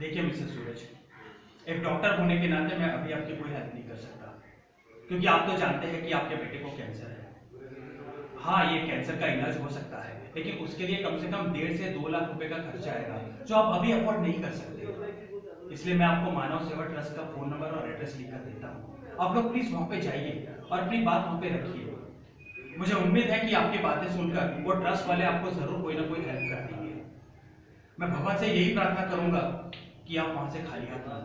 देखिए मिस्टर सूरज, एक डॉक्टर होने के नाते मैं अभी आपकी कोई हेल्प नहीं कर सकता। क्योंकि आप तो जानते हैं कि आपके बेटे को कैंसर है। हाँ ये कैंसर का इलाज हो सकता है, लेकिन उसके लिए कम से कम डेढ़ से दो लाख रुपए का खर्चा आएगा, जो आप अभी अफोर्ड नहीं कर सकते। इसलिए मैं आपको मानव सेवा ट्रस्ट का फ़ोन नंबर और एड्रेस लिखकर देता हूँ। आप लोग प्लीज़ वहाँ पे जाइए और अपनी बात वहाँ पे रखिए। मुझे उम्मीद है कि आपकी बातें सुनकर वो ट्रस्ट वाले आपको ज़रूर कोई ना कोई हेल्प कर देंगे। मैं भगवान से यही प्रार्थना करूँगा कि आप वहाँ से खाली हाथ ना?